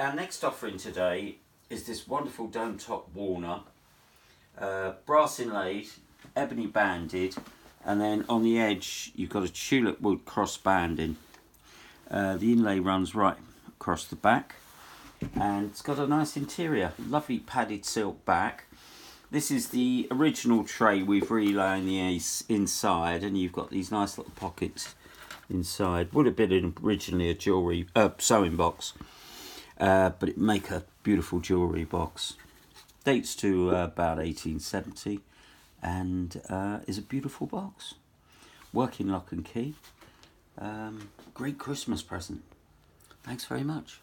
our next offering today is this wonderful dome top walnut, uh, brass inlaid, ebony banded, and then on the edge you've got a tulip wood cross banding. Uh, the inlay runs right across the back and it's got a nice interior, lovely padded silk back. This is the original tray we've relayed the ace inside and you've got these nice little pockets inside. Would have been originally a jewellery uh, sewing box, uh, but it make a beautiful jewellery box. Dates to uh, about 1870 and uh, is a beautiful box. Working lock and key. Um, great Christmas present. Thanks very much.